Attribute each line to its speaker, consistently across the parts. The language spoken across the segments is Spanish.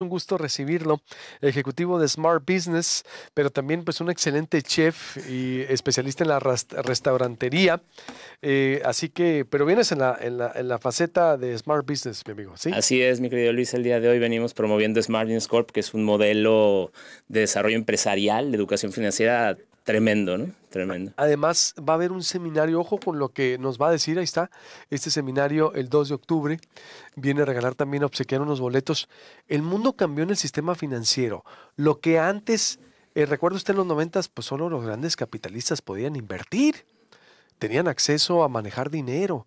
Speaker 1: un gusto recibirlo, ejecutivo de Smart Business, pero también pues un excelente chef y especialista en la restaurantería. Eh, así que, pero vienes en la, en, la, en la faceta de Smart Business, mi amigo, ¿sí?
Speaker 2: Así es, mi querido Luis. El día de hoy venimos promoviendo Smart Business Corp, que es un modelo de desarrollo empresarial, de educación financiera Tremendo, ¿no? Tremendo.
Speaker 1: Además, va a haber un seminario, ojo con lo que nos va a decir, ahí está, este seminario el 2 de octubre, viene a regalar también, a obsequiar unos boletos. El mundo cambió en el sistema financiero. Lo que antes, eh, recuerdo usted en los noventas, pues solo los grandes capitalistas podían invertir, tenían acceso a manejar dinero.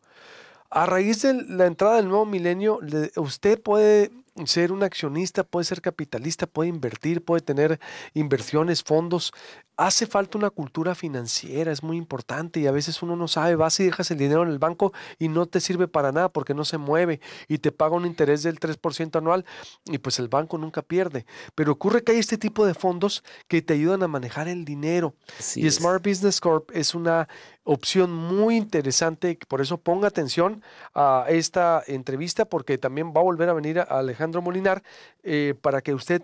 Speaker 1: A raíz de la entrada del nuevo milenio, usted puede ser un accionista, puede ser capitalista, puede invertir, puede tener inversiones, fondos. Hace falta una cultura financiera, es muy importante y a veces uno no sabe, vas y dejas el dinero en el banco y no te sirve para nada porque no se mueve y te paga un interés del 3% anual y pues el banco nunca pierde. Pero ocurre que hay este tipo de fondos que te ayudan a manejar el dinero. y Smart Business Corp es una opción muy interesante, por eso ponga atención a esta entrevista porque también va a volver a venir Alejandro Molinar eh, para que usted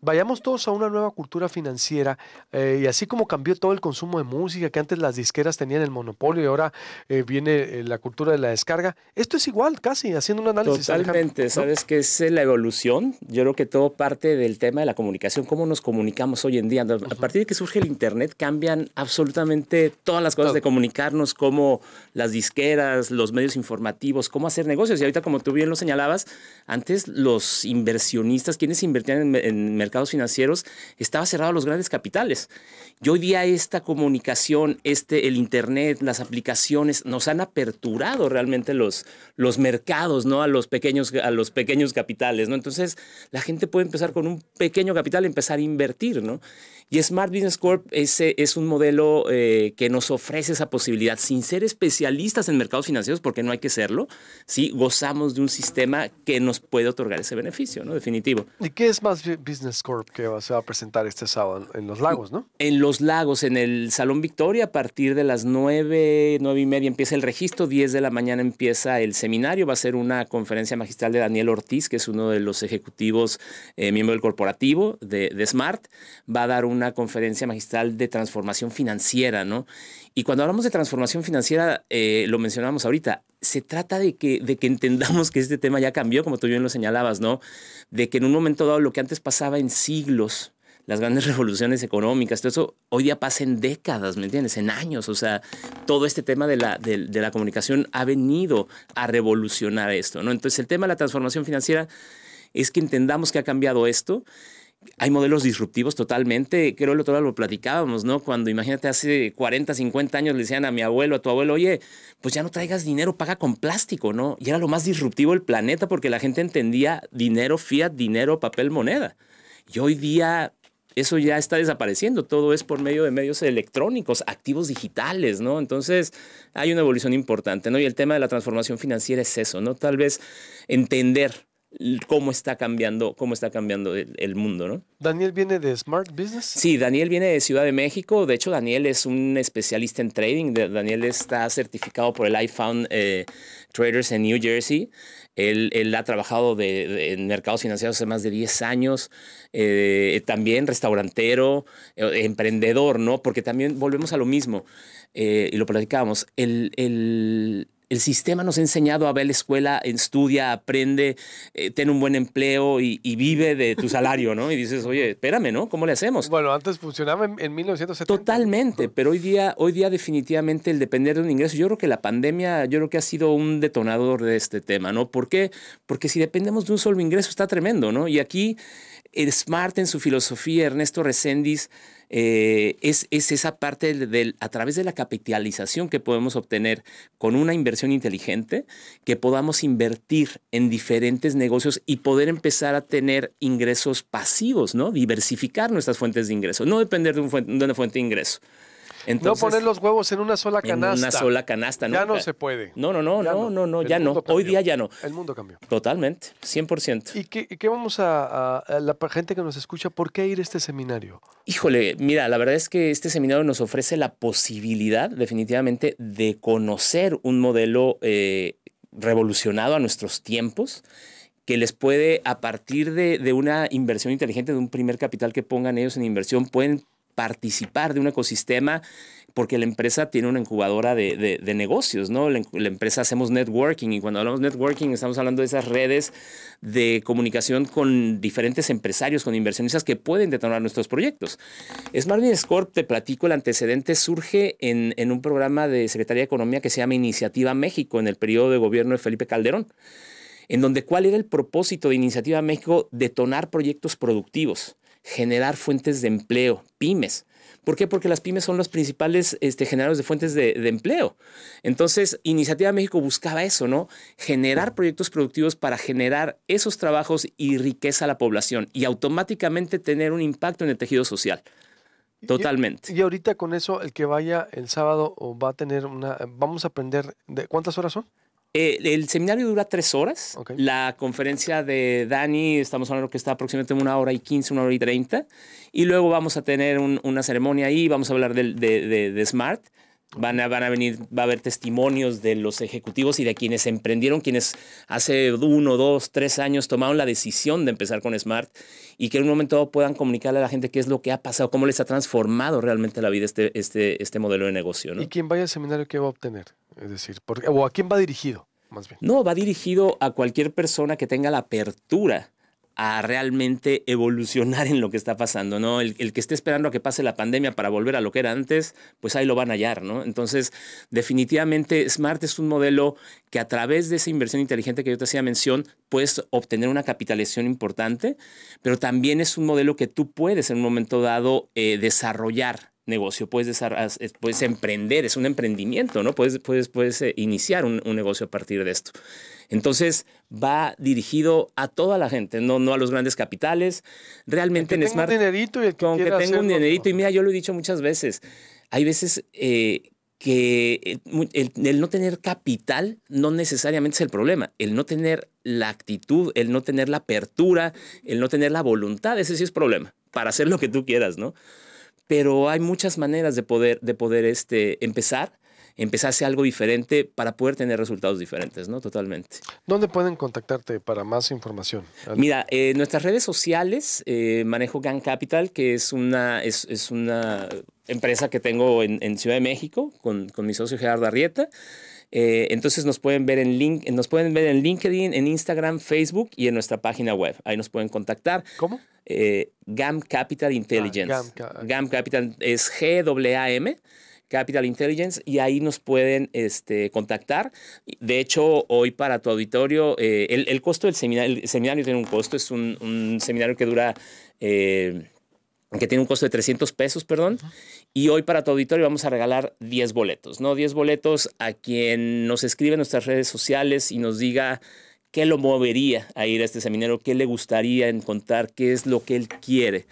Speaker 1: vayamos todos a una nueva cultura financiera eh, y así como cambió todo el consumo de música, que antes las disqueras tenían el monopolio y ahora eh, viene eh, la cultura de la descarga, esto es igual casi, haciendo un análisis.
Speaker 2: Totalmente, sabes que es la evolución, yo creo que todo parte del tema de la comunicación, cómo nos comunicamos hoy en día. A partir de que surge el Internet cambian absolutamente todas las cosas de comunicarnos, como las disqueras, los medios informativos, cómo hacer negocios. Y ahorita, como tú bien lo señalabas, antes los inversionistas, quienes invertían en mercados financieros estaba cerrado a los grandes capitales. Y hoy día esta comunicación, este, el Internet, las aplicaciones, nos han aperturado realmente los, los mercados ¿no? a, los pequeños, a los pequeños capitales. ¿no? Entonces, la gente puede empezar con un pequeño capital, empezar a invertir. ¿no? Y Smart Business Corp es, es un modelo eh, que nos ofrece esa posibilidad, sin ser especialistas en mercados financieros, porque no hay que serlo, ¿sí? gozamos de un sistema que nos puede otorgar ese beneficio, ¿no? Definitivo.
Speaker 1: ¿Y qué es Smart Business Corp que se va a presentar este sábado en Los Lagos, no?
Speaker 2: En Los Lagos, en el Salón Victoria, a partir de las nueve, nueve y media empieza el registro, 10 de la mañana empieza el seminario, va a ser una conferencia magistral de Daniel Ortiz, que es uno de los ejecutivos, eh, miembro del corporativo de, de Smart, va a dar una conferencia magistral de transformación financiera, ¿no? Y cuando hablamos de transformación financiera, eh, lo mencionábamos ahorita, se trata de que, de que entendamos que este tema ya cambió, como tú bien lo señalabas, ¿no? De que en un momento dado lo que antes pasaba en siglos, las grandes revoluciones económicas, todo eso, hoy día pasa en décadas, ¿me entiendes? En años. O sea, todo este tema de la, de, de la comunicación ha venido a revolucionar esto, ¿no? Entonces, el tema de la transformación financiera es que entendamos que ha cambiado esto hay modelos disruptivos totalmente. Creo que el otro día lo platicábamos, ¿no? Cuando imagínate hace 40, 50 años le decían a mi abuelo, a tu abuelo, oye, pues ya no traigas dinero, paga con plástico, ¿no? Y era lo más disruptivo del planeta porque la gente entendía dinero fiat, dinero, papel, moneda. Y hoy día eso ya está desapareciendo. Todo es por medio de medios electrónicos, activos digitales, ¿no? Entonces hay una evolución importante, ¿no? Y el tema de la transformación financiera es eso, ¿no? Tal vez entender cómo está cambiando, cómo está cambiando el, mundo, ¿no?
Speaker 1: Daniel viene de Smart Business.
Speaker 2: Sí, Daniel viene de Ciudad de México. De hecho, Daniel es un especialista en trading. Daniel está certificado por el iFound eh, Traders en New Jersey. Él, ha trabajado en mercados financieros hace más de 10 años. Eh, también restaurantero, eh, emprendedor, ¿no? Porque también volvemos a lo mismo. y lo platicábamos. el, el sistema nos ha enseñado a ver la escuela, estudia, aprende, eh, tiene un buen empleo y, vive de tu salario, ¿no? Y dices, oye, espérame, ¿no? ¿Cómo le hacemos?
Speaker 1: Bueno, antes funcionaba en, 1970.
Speaker 2: Totalmente, pero hoy día, hoy día definitivamente el depender de un ingreso, yo creo que la pandemia, yo creo que ha sido un detonador de este tema, ¿no? ¿Por qué? Porque si dependemos de un solo ingreso está tremendo, ¿no? Y aquí el Smart en su filosofía, Ernesto Reséndiz, eh, es, es, esa parte del, a través de la capitalización que podemos obtener con una inversión inteligente, que podamos invertir en diferentes negocios y poder empezar a tener ingresos pasivos, ¿no? Diversificar nuestras fuentes de ingreso, no depender de, de una fuente de ingreso
Speaker 1: no poner los huevos en una sola canasta.
Speaker 2: En una sola canasta,
Speaker 1: ¿no? Ya no se puede.
Speaker 2: No, no, no, no, no, no, ya no. Hoy día ya no.
Speaker 1: El mundo cambió.
Speaker 2: Totalmente, 100%.
Speaker 1: ¿Y qué, vamos a, a, la gente que nos escucha, por qué ir a este seminario?
Speaker 2: Híjole, mira, la verdad es que este seminario nos ofrece la posibilidad, definitivamente, de conocer un modelo eh, revolucionado a nuestros tiempos que les puede, a partir de, de, una inversión inteligente, de un primer capital que pongan ellos en inversión, pueden participar de un ecosistema porque la empresa tiene una incubadora de, de, negocios, ¿no? La, empresa hacemos networking y cuando hablamos networking estamos hablando de esas redes de comunicación con diferentes empresarios, con inversionistas que pueden detonar nuestros proyectos. Smart Business Corp, te platico, el antecedente surge en, en un programa de Secretaría de Economía que se llama Iniciativa México en el periodo de gobierno de Felipe Calderón en donde cuál era el propósito de Iniciativa México, detonar proyectos productivos, generar fuentes de empleo, pymes. ¿Por qué? Porque las pymes son los principales este, generadores de fuentes de, de, empleo. Entonces, Iniciativa México buscaba eso, ¿no? Generar proyectos productivos para generar esos trabajos y riqueza a la población y automáticamente tener un impacto en el tejido social. Totalmente.
Speaker 1: Y, y, ahorita con eso, el que vaya el sábado o va a tener una, vamos a aprender, de, ¿cuántas horas son?
Speaker 2: Eh, el seminario dura tres horas.
Speaker 1: Okay.
Speaker 2: La conferencia de Dani, estamos hablando que está aproximadamente una hora y quince, una hora y treinta. Y luego vamos a tener un, una ceremonia ahí, vamos a hablar de, de, de, de Smart. Van a, van a, venir, va a haber testimonios de los ejecutivos y de quienes emprendieron, quienes hace uno, dos, tres años tomaron la decisión de empezar con Smart y que en un momento puedan comunicarle a la gente qué es lo que ha pasado, cómo les ha transformado realmente la vida este, este, este modelo de negocio. ¿no?
Speaker 1: ¿Y quién vaya al seminario qué va a obtener? Es decir, o a quién va dirigido, más bien.
Speaker 2: No, va dirigido a cualquier persona que tenga la apertura a realmente evolucionar en lo que está pasando, ¿no? El, el, que esté esperando a que pase la pandemia para volver a lo que era antes, pues ahí lo van a hallar, ¿no? Entonces, definitivamente, Smart es un modelo que a través de esa inversión inteligente que yo te hacía mención, puedes obtener una capitalización importante, pero también es un modelo que tú puedes en un momento dado eh, desarrollar negocio, puedes, puedes emprender, es un emprendimiento, ¿no? Puedes, puedes, puedes eh, iniciar un, un, negocio a partir de esto. Entonces va dirigido a toda la gente, no, no a los grandes capitales. Realmente
Speaker 1: el que
Speaker 2: en Smart...
Speaker 1: Un dinerito y el que
Speaker 2: con que tenga
Speaker 1: hacerlo,
Speaker 2: un dinerito,
Speaker 1: no.
Speaker 2: y mira, yo lo he dicho muchas veces, hay veces eh, que el, el, el, no tener capital no necesariamente es el problema, el no tener la actitud, el no tener la apertura, el no tener la voluntad, ese sí es problema, para hacer lo que tú quieras, ¿no? Pero hay muchas maneras de poder, de poder este, empezar, empezarse algo diferente para poder tener resultados diferentes, ¿no? Totalmente.
Speaker 1: ¿Dónde pueden contactarte para más información?
Speaker 2: Mira, eh, nuestras redes sociales, eh, manejo Gang Capital, que es una, es, es una empresa que tengo en, en, Ciudad de México con, con mi socio Gerardo Arrieta. Eh, entonces nos pueden ver en link, nos pueden ver en LinkedIn, en Instagram, Facebook y en nuestra página web. Ahí nos pueden contactar.
Speaker 1: ¿Cómo?
Speaker 2: Eh, GAM Capital Intelligence.
Speaker 1: Ah, GAM,
Speaker 2: GAM, Capital es G-A-M. Capital Intelligence y ahí nos pueden este, contactar. De hecho, hoy para tu auditorio, eh, el, el, costo del seminario, el seminario tiene un costo, es un, un seminario que dura eh, que tiene un costo de 300 pesos, perdón. Uh -huh. Y hoy para tu auditorio vamos a regalar 10 boletos, ¿no? 10 boletos a quien nos escribe en nuestras redes sociales y nos diga qué lo movería a ir a este seminario, qué le gustaría encontrar, qué es lo que él quiere.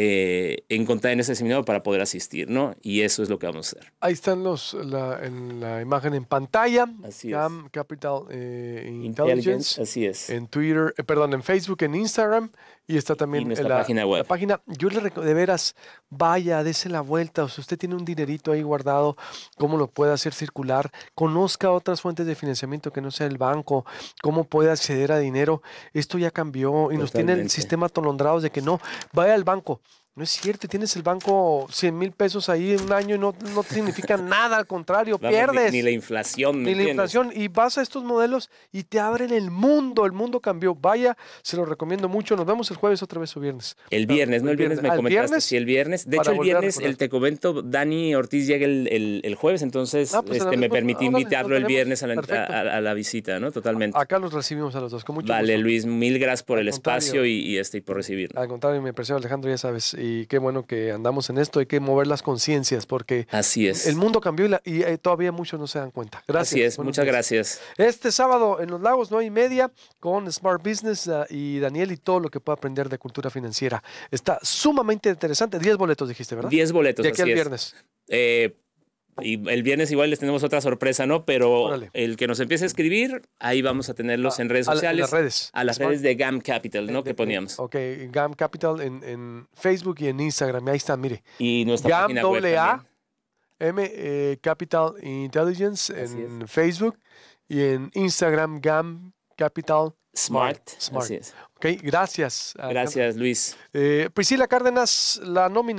Speaker 2: Eh, encontrar en ese seminario para poder asistir, ¿no? Y eso es lo que vamos a hacer.
Speaker 1: Ahí están los, la, en la imagen en pantalla.
Speaker 2: Así
Speaker 1: GAM
Speaker 2: es.
Speaker 1: Capital eh, Intelligence.
Speaker 2: Intelligence. Así es.
Speaker 1: En Twitter, eh, perdón, en Facebook, en Instagram. Y está también
Speaker 2: y nuestra
Speaker 1: en la
Speaker 2: página web.
Speaker 1: La página, yo le de veras, vaya, dése la vuelta. O sea, usted tiene un dinerito ahí guardado, cómo lo puede hacer circular. Conozca otras fuentes de financiamiento que no sea el banco, cómo puede acceder a dinero. Esto ya cambió y Totalmente. nos tiene el sistema atolondrados de que no, vaya al banco. No es cierto, tienes el banco 100 mil pesos ahí en un año y no, no significa nada, al contrario,
Speaker 2: Vamos,
Speaker 1: pierdes.
Speaker 2: Ni, ni, la inflación.
Speaker 1: Ni la inflación. Y vas a estos modelos y te abren el mundo, el mundo cambió. Vaya, se lo recomiendo mucho. Nos vemos el jueves otra vez o viernes.
Speaker 2: El viernes, no el viernes, me comentaste. Viernes, sí, el viernes. De hecho, el viernes, el, te comento, Dani Ortiz llega el, el, el jueves, entonces ah, pues este, me permití invitarlo el viernes a la, a, a la, visita, ¿no? Totalmente.
Speaker 1: Acá los recibimos a los dos, con mucho
Speaker 2: Vale,
Speaker 1: gusto.
Speaker 2: Luis, mil gracias por al el espacio y, y, este, y por recibirnos.
Speaker 1: Al contrario, me aprecio Alejandro, ya sabes. Y qué bueno que andamos en esto, hay que mover las conciencias porque
Speaker 2: Así es.
Speaker 1: el mundo cambió y, la, y eh, todavía muchos no se dan cuenta. Gracias.
Speaker 2: Así es, Buenos muchas días. gracias.
Speaker 1: Este sábado en Los Lagos, 9 y media, con Smart Business uh, y Daniel y todo lo que pueda aprender de cultura financiera. Está sumamente interesante. 10 boletos dijiste, ¿verdad?
Speaker 2: 10 boletos.
Speaker 1: De aquí al viernes.
Speaker 2: Eh, y el viernes igual les tenemos otra sorpresa, ¿no? Pero Órale. el que nos empiece a escribir, ahí vamos a tenerlos
Speaker 1: a,
Speaker 2: en redes sociales.
Speaker 1: A, las redes.
Speaker 2: A las Smart. redes de GAM Capital, ¿no? De, que poníamos.
Speaker 1: Ok, GAM Capital en, en, Facebook y en Instagram. Ahí está, mire.
Speaker 2: Y nuestra
Speaker 1: GAM
Speaker 2: página web
Speaker 1: A, M eh, Capital Intelligence
Speaker 2: Así
Speaker 1: en
Speaker 2: es.
Speaker 1: Facebook y en Instagram GAM Capital
Speaker 2: Smart.
Speaker 1: Smart.
Speaker 2: Así es.
Speaker 1: Ok, gracias.
Speaker 2: Gracias, Luis.
Speaker 1: Eh, Priscila Cárdenas, la nómina.